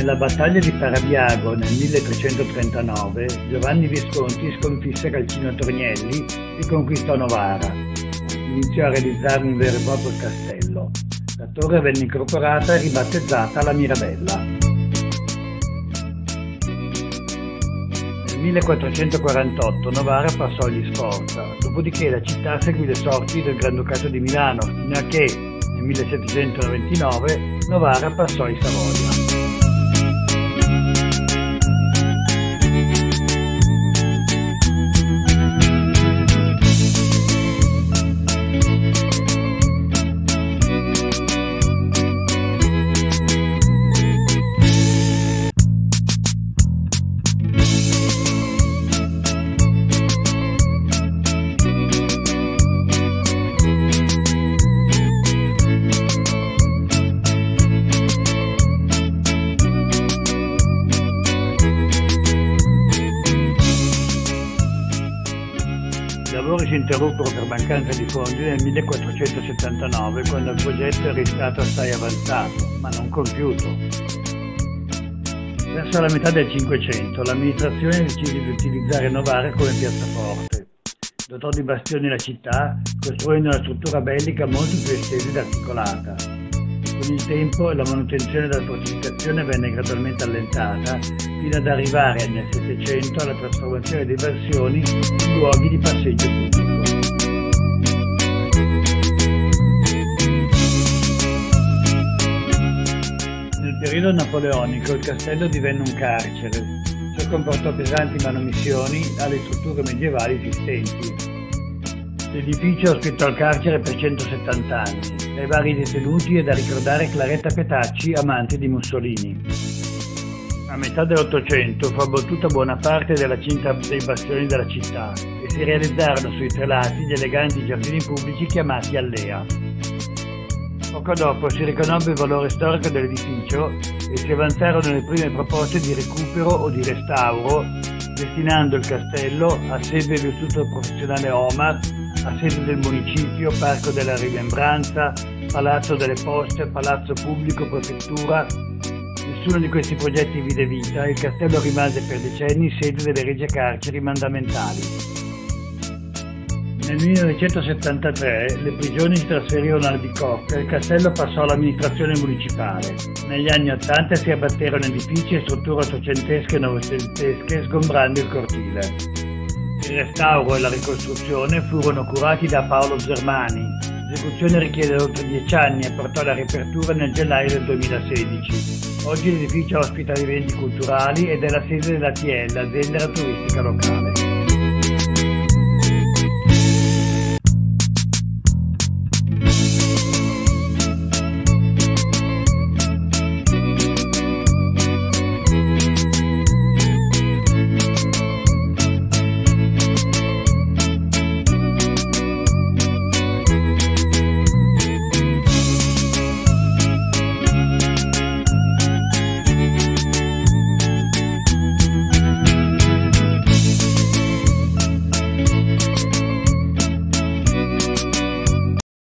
Nella battaglia di Parabiago nel 1339 Giovanni Visconti sconfisse Calcino Tornielli e conquistò Novara. Iniziò a realizzare un vero e proprio castello. La torre venne incorporata e ribattezzata la Mirabella. Nel 1448 Novara passò agli Sforza, dopodiché la città seguì le sorti del Granducato di Milano, fino a che, nel 1729, Novara passò ai Savoia. Lavori si interruppero per mancanza di fondi nel 1479 quando il progetto era stato assai avanzato, ma non compiuto. Verso la metà del Cinquecento l'amministrazione decise di utilizzare Novara come piazzaforte. Dotò di bastioni la città, costruendo una struttura bellica molto più estesa ed articolata. Con il tempo la manutenzione della fortificazione venne gradualmente allentata fino ad arrivare nel Settecento alla trasformazione dei bastioni in luoghi di passeggio periodo napoleonico il castello divenne un carcere. Ciò comportò pesanti manomissioni alle strutture medievali esistenti. L'edificio ospitò il carcere per 170 anni. Tra i vari detenuti è da ricordare Claretta Petacci, amante di Mussolini. A metà dell'Ottocento fu abbattuta buona parte della cinta dei bastioni della città e si realizzarono sui tre lati gli eleganti giardini pubblici chiamati Allea. Poco dopo si riconobbe il valore storico dell'edificio e si avanzarono le prime proposte di recupero o di restauro, destinando il castello a sede dell'Istituto Professionale Omar, a sede del municipio, Parco della Rimembranza, Palazzo delle Poste, Palazzo Pubblico, Prefettura. Nessuno di questi progetti vide vita e il castello rimase per decenni sede delle regie carceri mandamentali. Nel 1973 le prigioni si trasferirono al Bicocca e il castello passò all'amministrazione municipale. Negli anni Ottanta si abbatterono edifici e strutture ottocentesche e novecentesche sgombrando il cortile. Il restauro e la ricostruzione furono curati da Paolo Germani. L'esecuzione richiede oltre dieci anni e portò alla riapertura nel gennaio del 2016. Oggi l'edificio ospita eventi culturali ed è la sede della TL, azienda turistica locale.